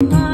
Bye.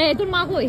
এই তোর মা কই?